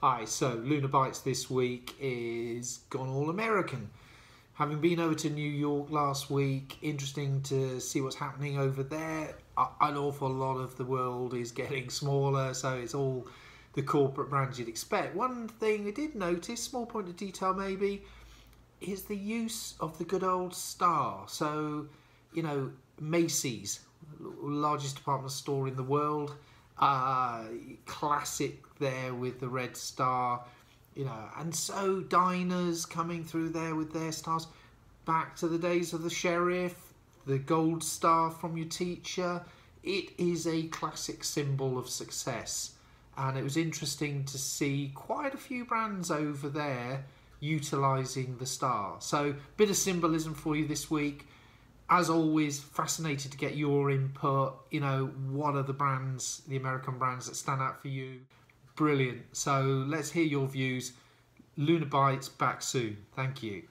Hi, so Luna Bites this week is gone all American. Having been over to New York last week, interesting to see what's happening over there. An awful lot of the world is getting smaller, so it's all the corporate brands you'd expect. One thing I did notice, small point of detail maybe, is the use of the good old star. So, you know, Macy's, largest department store in the world, uh, classic there with the red star, you know, and so diners coming through there with their stars. Back to the days of the sheriff, the gold star from your teacher. It is a classic symbol of success. And it was interesting to see quite a few brands over there utilising the star. So, bit of symbolism for you this week as always, fascinated to get your input. You know, what are the brands, the American brands that stand out for you? Brilliant. So let's hear your views. Luna Bites back soon. Thank you.